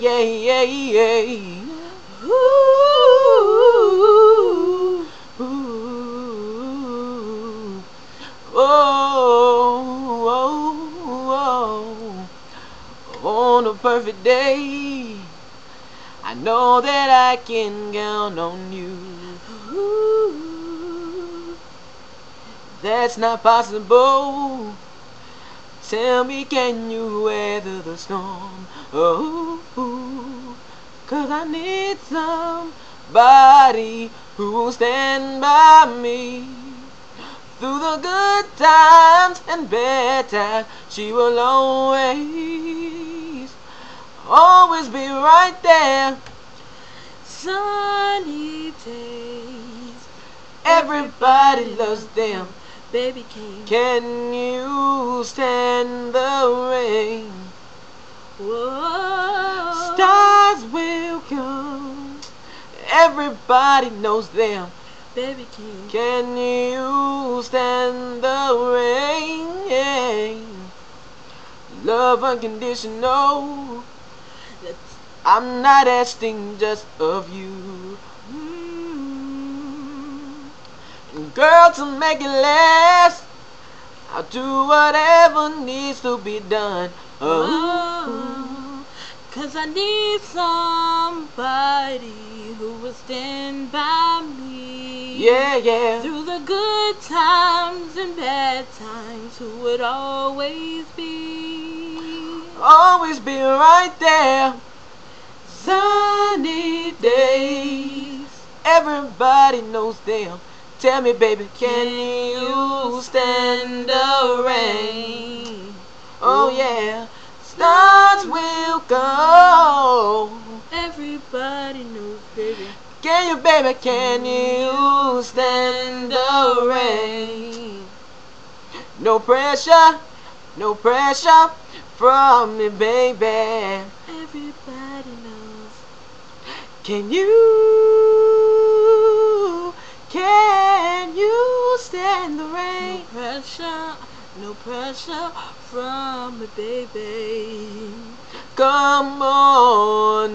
day. Ooh, ooh, oh, oh, oh, on a perfect day, I know that I can count on you. Ooh, that's not possible. Tell me, can you weather the storm? Oh, cause I need somebody who'll stand by me. Through the good times and bad times, she will always, always be right there. Sunny days, Everybody loves them. Baby king. Can you stand the rain? Whoa. Stars will come. Everybody knows them. baby king. Can you stand the rain? Love unconditional. That's I'm not asking just of you. Girl, to make it last, I'll do whatever needs to be done. Oh, Cause I need somebody who will stand by me. yeah, yeah. Through the good times and bad times, who would always be. Always be right there. Sunny days. Everybody knows them. Tell me, baby, can you stand the rain? Oh, yeah. Stars will go. Everybody knows, baby. Can you, baby, can you stand the rain? No pressure, no pressure from me, baby. Everybody knows. Can you, pressure, no pressure from me, baby. Come on.